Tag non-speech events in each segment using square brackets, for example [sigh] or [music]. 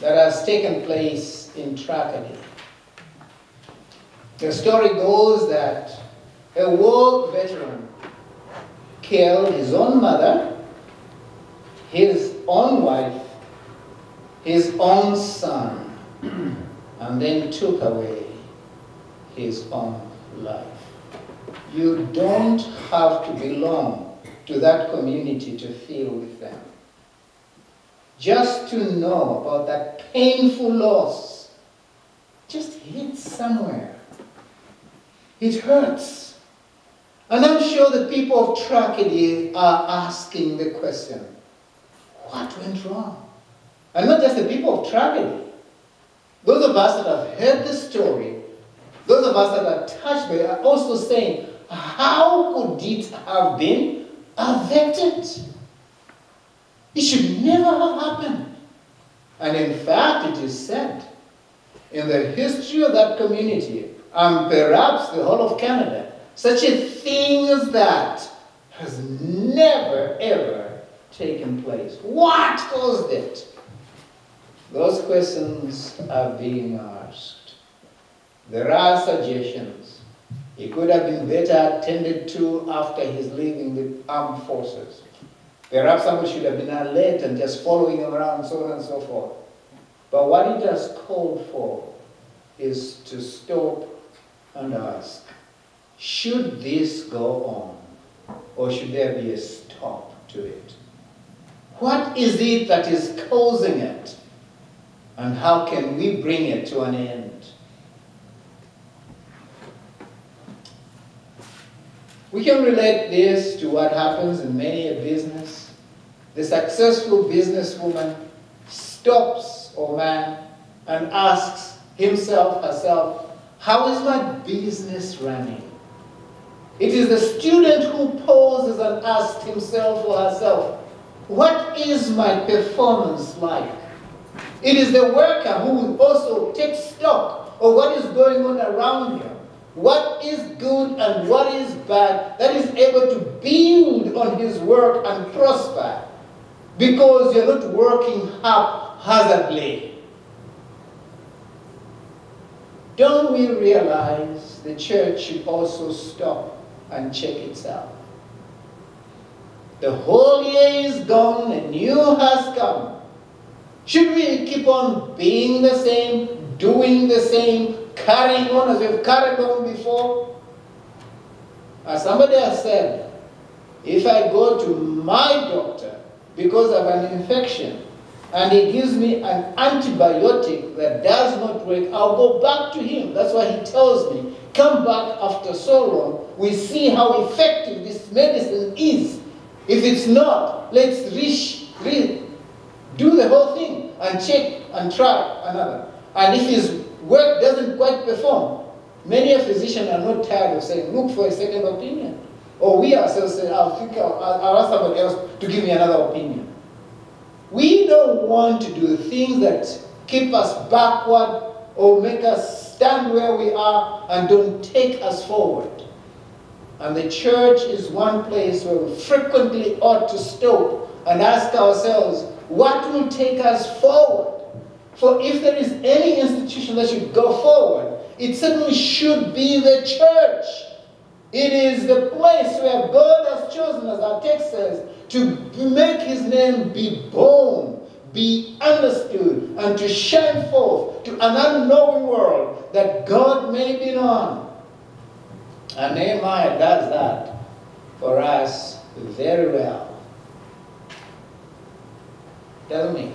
that has taken place in Tracadie. The story goes that a war veteran killed his own mother, his own wife, his own son, [clears throat] and then took away his own life. You don't have to belong to that community to feel with them. Just to know about that painful loss just hits somewhere. It hurts. And I'm sure the people of Tracadie are asking the question, what went wrong? And not just the people of Tracadie. Those of us that have heard the story, those of us that are touched by it are also saying, how could it have been averted? It should never have happened. And in fact, it is said in the history of that community, and perhaps the whole of Canada, such a thing as that has never ever taken place. What caused it? Those questions are being asked. There are suggestions. He could have been better attended to after his leaving the armed forces. Perhaps somebody should have been alert and just following him around, so on and so forth. But what it has called for is to stop and ask, should this go on or should there be a stop to it? What is it that is causing it? And how can we bring it to an end? We can relate this to what happens in many a business. The successful businesswoman stops or man and asks himself, herself, how is my business running? It is the student who pauses and asks himself or herself, what is my performance like? It is the worker who will also takes stock of what is going on around him, what is good and what is bad, that is able to build on his work and prosper because you're not working haphazardly. Don't we realize the church should also stop and check itself? The whole year is gone, a new has come. Should we keep on being the same, doing the same, carrying on as we've carried on before? As somebody has said, if I go to my doctor because of an infection, and he gives me an antibiotic that does not work, I'll go back to him. That's why he tells me, come back after so long. We see how effective this medicine is. If it's not, let's reach, re do the whole thing and check and try another. And if his work doesn't quite perform, many a physician are not tired of saying, look for a second opinion. Or we ourselves say, I'll, think I'll, I'll ask somebody else to give me another opinion. We don't want to do things that keep us backward or make us stand where we are and don't take us forward. And the church is one place where we frequently ought to stop and ask ourselves, what will take us forward? For if there is any institution that should go forward, it certainly should be the church. It is the place where God has chosen, as our text says, to make his name be born, be understood, and to shine forth to an unknown world that God may be known. And Nehemiah does that for us very well. Tell me.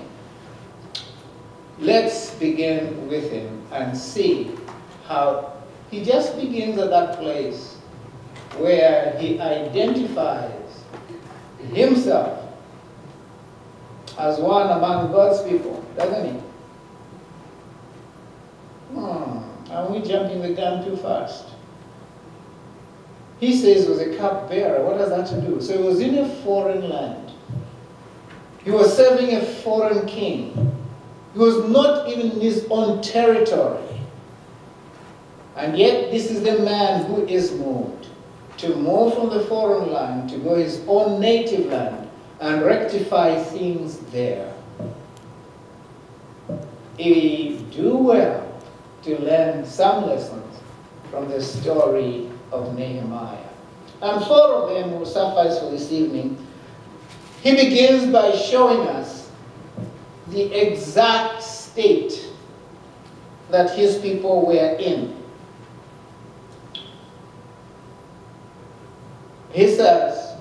Let's begin with him and see how he just begins at that place where he identifies himself as one among God's people, doesn't he? Hmm, are we jumping the gun too fast? He says he was a cupbearer. What does that to do? So he was in a foreign land. He was serving a foreign king. He was not even in his own territory. And yet this is the man who is moved to move from the foreign land to go his own native land and rectify things there. we do well to learn some lessons from the story of Nehemiah. And four of them will suffice for this evening. He begins by showing us the exact state that his people were in. He says,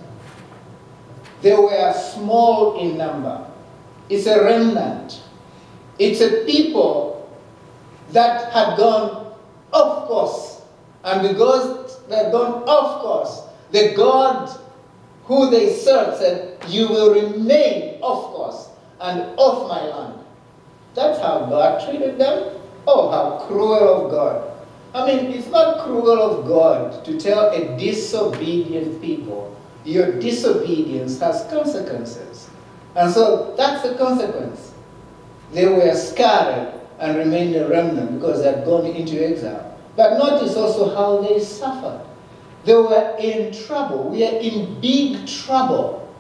they were small in number. It's a remnant. It's a people that had gone off course. And because they had gone off course, the God who they served said, You will remain off course and off my land. That's how God treated them. Oh, how cruel of God. I mean, it's not cruel of God to tell a disobedient people, your disobedience has consequences. And so that's the consequence. They were scattered and remained a remnant because they had gone into exile. But notice also how they suffered. They were in trouble. We are in big trouble.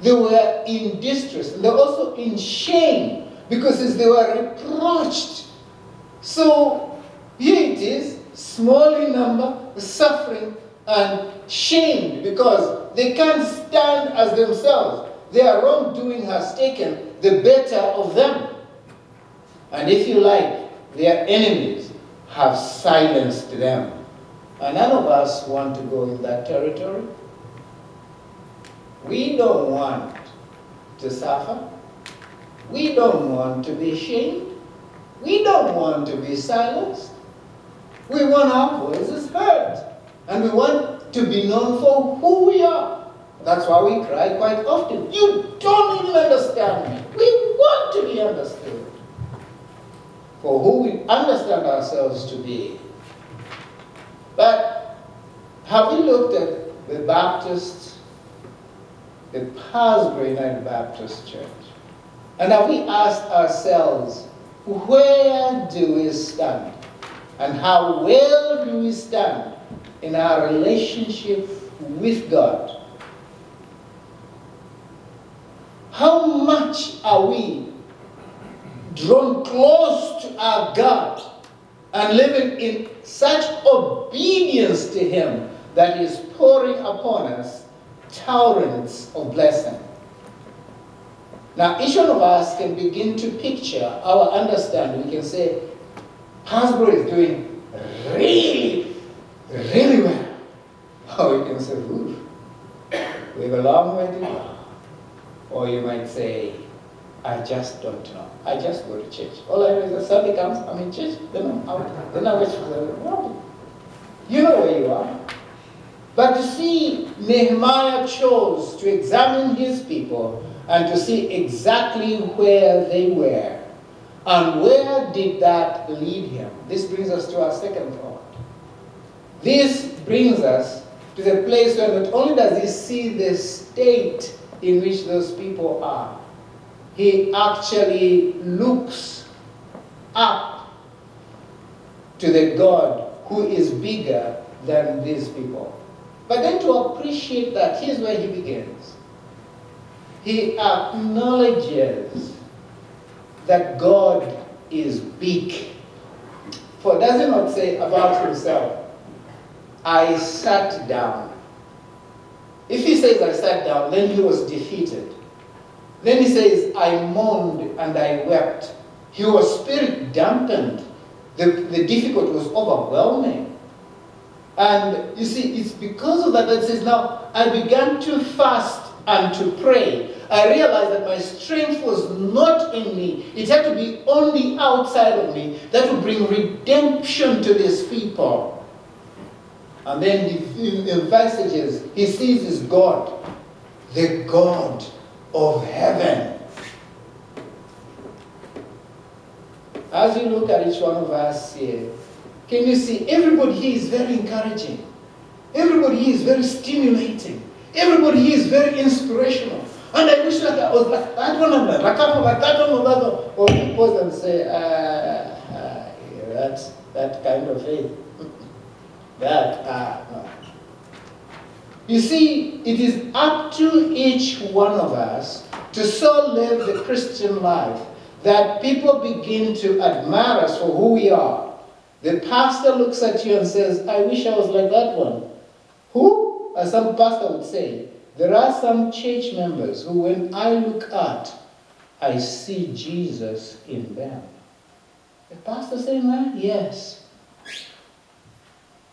They were in distress. They were also in shame because they were reproached. So here it is, small in number, suffering and shamed because they can't stand as themselves. Their wrongdoing has taken the better of them. And if you like, their enemies have silenced them. And none of us want to go in that territory. We don't want to suffer. We don't want to be shamed. We don't want to be silenced. We want our voices heard. And we want to be known for who we are. That's why we cry quite often. You don't even understand me. We want to be understood for who we understand ourselves to be. But have we looked at the Baptist, the Parrsboro United Baptist Church? And have we asked ourselves, where do we stand? And how well do we stand in our relationship with God? How much are we drawn close to our God and living in such obedience to Him that is pouring upon us torrents of blessing? Now, each one of us can begin to picture our understanding. We can say, Parrsboro is doing really, really well. Oh, or you can say, Ooh, we have a long way to go. Or you might say, I just don't know. I just go to church. All I know is that Sunday comes, I'm in church, then I'm out. Then I wait for the You know where you are. But you see, Nehemiah chose to examine his people and to see exactly where they were. And where did that lead him? This brings us to our second thought. This brings us to the place where not only does he see the state in which those people are, he actually looks up to the God who is bigger than these people. But then to appreciate that, here's where he begins he acknowledges that God is big. For does he not say about himself, I sat down. If he says I sat down, then he was defeated. Then he says, I mourned and I wept. He was spirit dampened. The, the difficult was overwhelming. And you see, it's because of that that says, now I began to fast and to pray. I realized that my strength was not in me. It had to be only outside of me that would bring redemption to these people. And then he, in, in passages, he sees his God, the God of heaven. As you look at each one of us here, can you see everybody here is very encouraging. Everybody here is very stimulating. Everybody here is very inspirational. And I wish that I was like that one of them, like that one of them. Or you pause and say, uh, yeah, that's that kind of faith. [laughs] that, uh, no. You see, it is up to each one of us to so live the Christian life that people begin to admire us for who we are. The pastor looks at you and says, I wish I was like that one. Who? As some pastor would say, there are some church members who, when I look at, I see Jesus in them. The pastor saying that? Yes.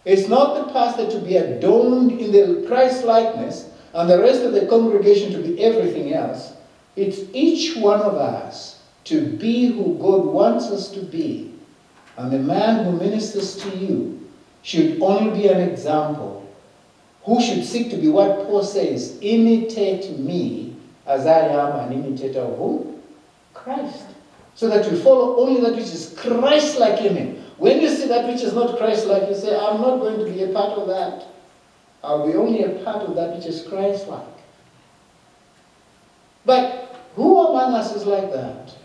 It's not the pastor to be adorned in the Christ likeness and the rest of the congregation to be everything else. It's each one of us to be who God wants us to be. And the man who ministers to you should only be an example. Who should seek to be what Paul says, imitate me as I am an imitator of whom? Christ. So that you follow only that which is Christ-like in him. When you see that which is not Christ-like, you say, I'm not going to be a part of that. I'll be only a part of that which is Christ-like. But who among us is like that?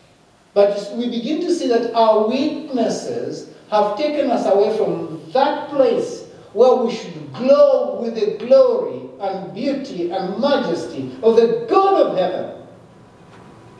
But we begin to see that our weaknesses have taken us away from that place where we should glow with the glory and beauty and majesty of the God of heaven.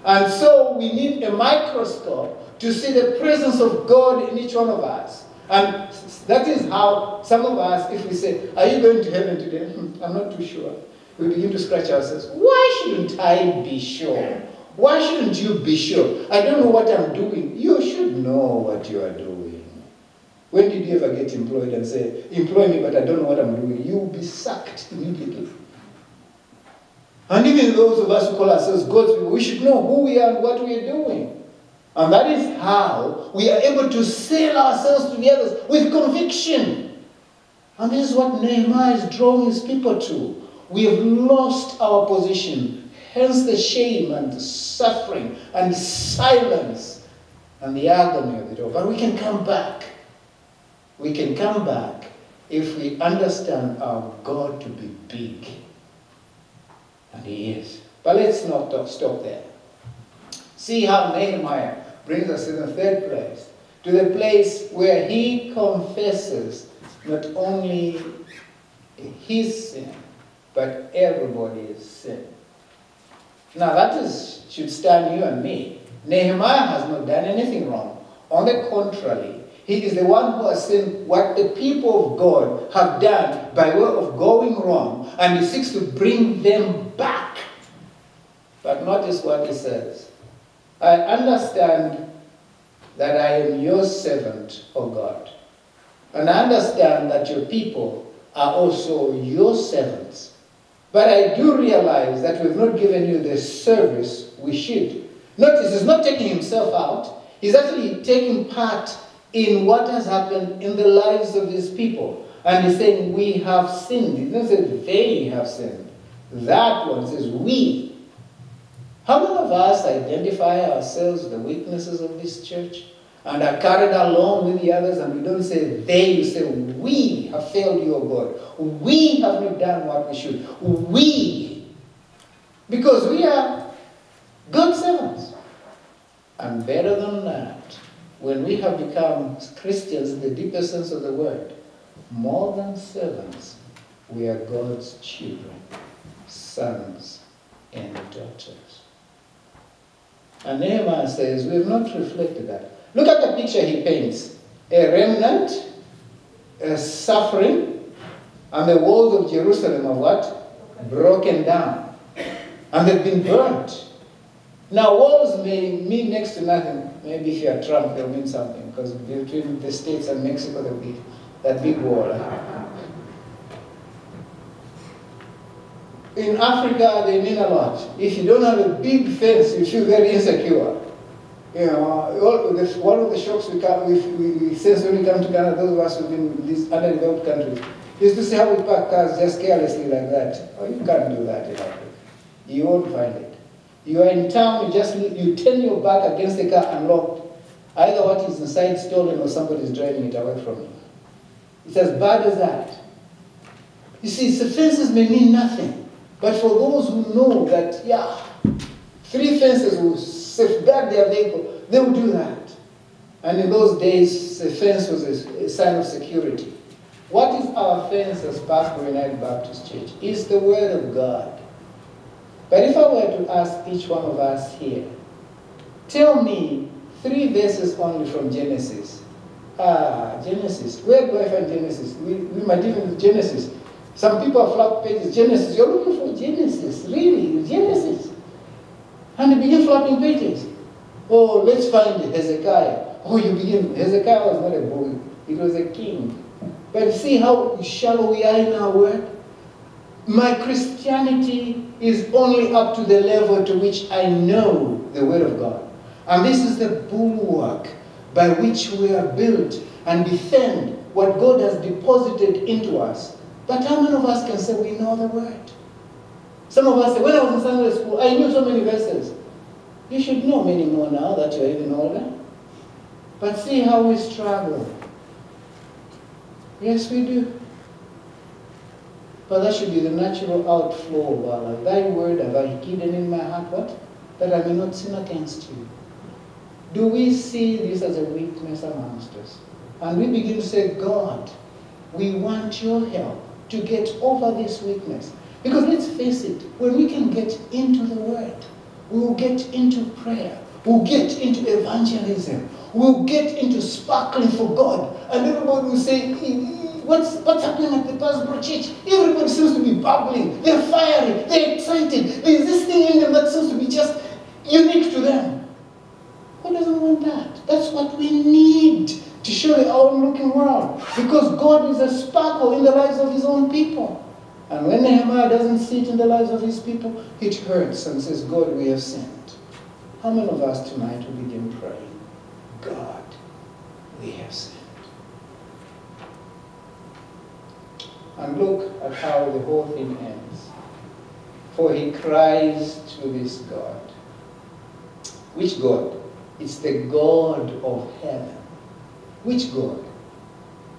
And so we need a microscope to see the presence of God in each one of us. And that is how some of us, if we say, Are you going to heaven today? [laughs] I'm not too sure. We begin to scratch ourselves. Why shouldn't I be sure? Why shouldn't you be sure? I don't know what I'm doing. You should know what you are doing. When did you ever get employed and say, Employ me, but I don't know what I'm doing? You will be sacked immediately. And even those of us who call ourselves God's people, we should know who we are and what we are doing. And that is how we are able to sell ourselves to the others with conviction. And this is what Nehemiah is drawing his people to. We have lost our position, hence the shame and the suffering and the silence and the agony of it all. But we can come back. We can come back if we understand our God to be big. And he is. But let's not stop there. See how Nehemiah brings us in the third place, to the place where he confesses not only his sin, but everybody's sin. Now that is, should stand you and me. Nehemiah has not done anything wrong. On the contrary, he is the one who has seen what the people of God have done by way of going wrong, and he seeks to bring them back. But notice what he says. I understand that I am your servant, O God. And I understand that your people are also your servants. But I do realize that we've not given you the service we should. Notice, he's not taking himself out. He's actually taking part in what has happened in the lives of his people. And he's saying, we have sinned. He doesn't say they have sinned. That one says we. How many of us identify ourselves with the weaknesses of this church and are carried along with the others and we don't say they, you say we have failed you, O God. We have not done what we should. We. Because we are good servants. And better than that, when we have become Christians in the deepest sense of the word, more than servants, we are God's children, sons and daughters. And Nehemiah says, we have not reflected that. Look at the picture he paints. A remnant, a suffering, and the walls of Jerusalem are what? Broken down. And they've been burnt. Now, walls may mean next to nothing. Maybe if you're Trump, they'll mean something, because between the States and Mexico, there'll be that big wall. In Africa, they mean a lot. If you don't have a big fence, you feel very insecure. You know, one of the shocks we, come, we, we, we sense when we come to Canada, those of us who've been in these underdeveloped countries, is to see how we park cars just carelessly like that. Oh, you can't do that in Africa. You won't find it. You are in town, you just you turn your back against the car unlocked. Either what is inside stolen or somebody is driving it away from you. It's as bad as that. You see, fences may mean nothing. But for those who know that, yeah, three fences will safeguard their vehicle, they will do that. And in those days, the fence was a, a sign of security. What is our fence as Parrsboro United Baptist Church? It's the Word of God. But if I were to ask each one of us here, Tell me three verses only from Genesis. Ah, Genesis. Where do I find Genesis? We, we might even Genesis. Some people flapped pages. Genesis. You're looking for Genesis. Really? Genesis. And they begin flapping pages. Oh, let's find Hezekiah. Oh, you begin. Hezekiah was not a boy, he was a king. But see how shallow we are in our word? My Christianity is only up to the level to which I know the Word of God. And this is the bulwark by which we are built and defend what God has deposited into us. But how many of us can say we know the Word? Some of us say, when I was in Sunday school, I knew so many verses. You should know many more now that you're even older. But see how we struggle. Yes, we do. But that should be the natural outflow of life. Thy word have I hidden in my heart, what? That I may not sin against you. Do we see this as a weakness amongst us? And we begin to say, God, we want your help to get over this weakness. Because let's face it, when we can get into the word, we will get into prayer, we'll get into evangelism, we'll get into sparkling for God. And everybody will say, what's, what's happening at the Parrsboro Church? Everybody seems to be bubbling, they're fiery, they're excited. There's this thing in them that seems to be just unique to them. Who doesn't want that? That's what we need to show the outward-looking world. Because God is a sparkle in the lives of his own people. And when Nehemiah doesn't see it in the lives of his people, it hurts and says, God, we have sinned. How many of us tonight will begin praying, God, we have sinned? And look at how the whole thing ends. For he cries to this God. Which God? It's the God of heaven. Which God?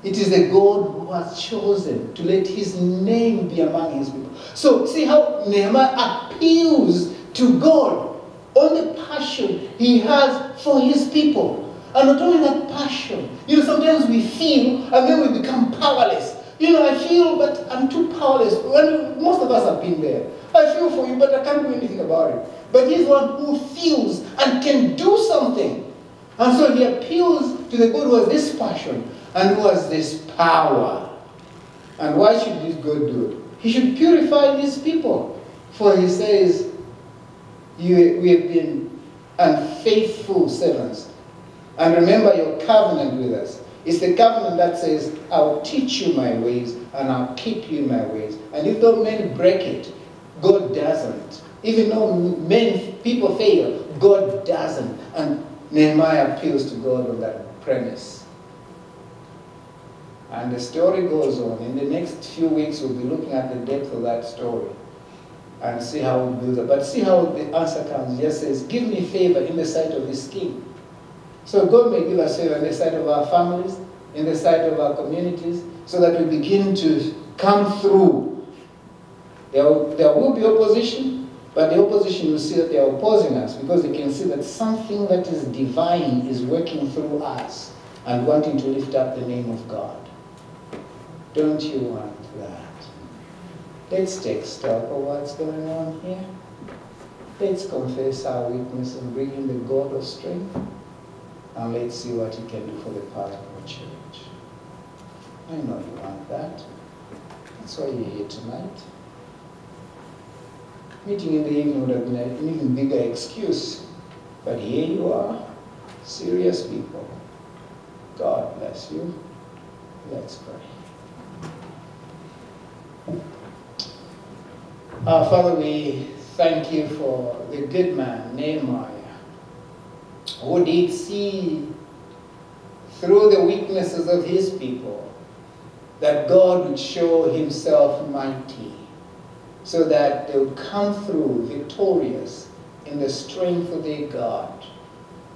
It is the God who has chosen to let his name be among his people. So, see how Nehemiah appeals to God on the passion he has for his people. And not only that passion, you know, sometimes we feel and then we become powerless. You know, I feel, but I'm too powerless. When most of us have been there. I feel for you, but I can't do anything about it. But he's one who feels and can do something. And so he appeals to the God who has this passion and who has this power. And why should this God do it? He should purify these people. For he says, you, we have been unfaithful servants. And remember your covenant with us. It's the covenant that says, I'll teach you my ways and I'll keep you my ways. And if those men break it, God doesn't. Even though men, people fail, God doesn't. And Nehemiah appeals to God on that premise. And the story goes on. In the next few weeks, we'll be looking at the depth of that story and see how it builds up. But see how the answer comes. Just says, Give me favor in the sight of this king. So God may give us favor in the sight of our families, in the sight of our communities, so that we begin to come through. There will, there will be opposition, but the opposition will see that they are opposing us because they can see that something that is divine is working through us and wanting to lift up the name of God. Don't you want that? Let's take stock of what's going on here. Let's confess our weakness and bring in the God of strength. And let's see what he can do for the part of the church. I know you want that. That's why you're here tonight. Meeting in the evening would have been an even bigger excuse. But here you are, serious people. God bless you. Let's pray. Our Father, we thank you for the good man, Nehemiah, who did see through the weaknesses of his people that God would show himself mighty so that they would come through victorious in the strength of their God.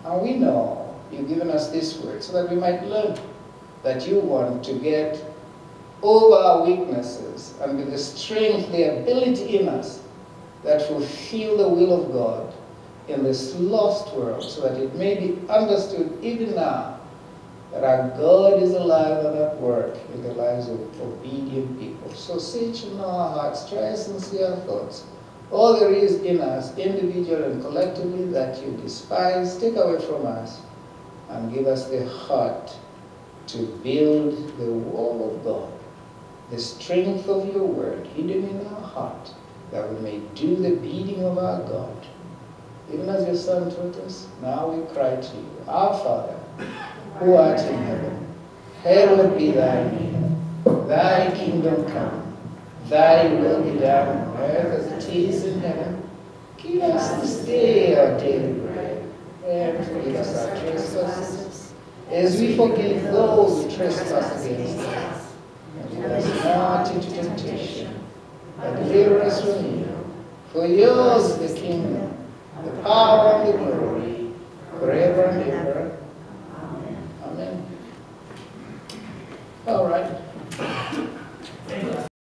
And we know you've given us this word so that we might learn that you want to get over our weaknesses and with the strength, the ability in us that fulfill the will of God in this lost world so that it may be understood even now that our God is alive and at work in the lives of obedient people. So search in our hearts, try our thoughts. all there is in us, individually and collectively, that you despise, take away from us and give us the heart to build the wall of God, the strength of your word hidden in our heart, that we may do the bidding of our God. Even as your Son taught us, now we cry to you, Our Father, who art in heaven, hallowed be thy name. Thy kingdom come, thy will be done on earth as it is in heaven. Give us this day our daily bread, and forgive us our trespasses, as we forgive those who trespass against us. And lead us not into temptation, but deliver us from evil. For yours is the kingdom, the power and the glory, forever and ever. Amen. All right.